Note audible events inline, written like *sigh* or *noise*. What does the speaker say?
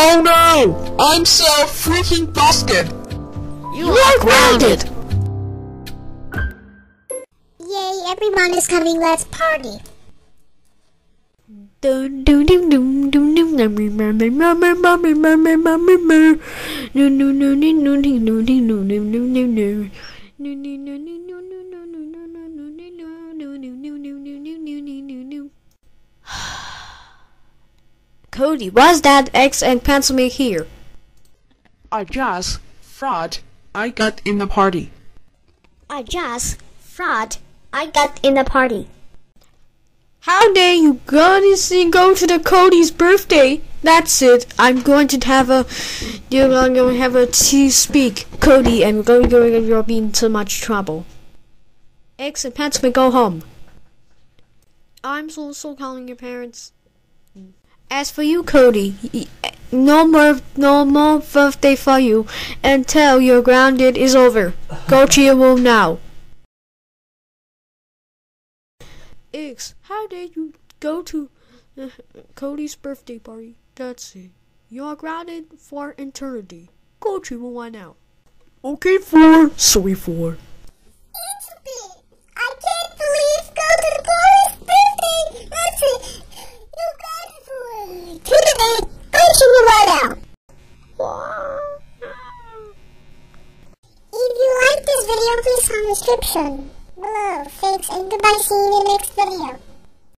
Oh no! I'm so freaking busted! You, are grounded. Yay, everyone is coming, let's party. Dun dun dun dun dun dun dun remember mama mama Cody, what's that X and Pencilmate here? I just fraud I got in the party. I just fraud I got in the party. How dare you gonna go to the Cody's birthday? That's it. I'm going to have a you're going to have a tea speak, Cody, and we're going to you'll be in so much trouble. X and Pencil go home. I'm so so calling your parents. As for you, Cody, no more no more birthday for you until your grounded is over. Go *sighs* to your room now. X, how did you go to uh, Cody's birthday party? That's it. You're grounded for eternity. Go to your room now. Okay, four. Sorry, four. I can't believe go to the Cody's birthday. That's it. You got it for today. Go to your room now. If you like this video, please comment description below. Thanks and goodbye. See you in the next video.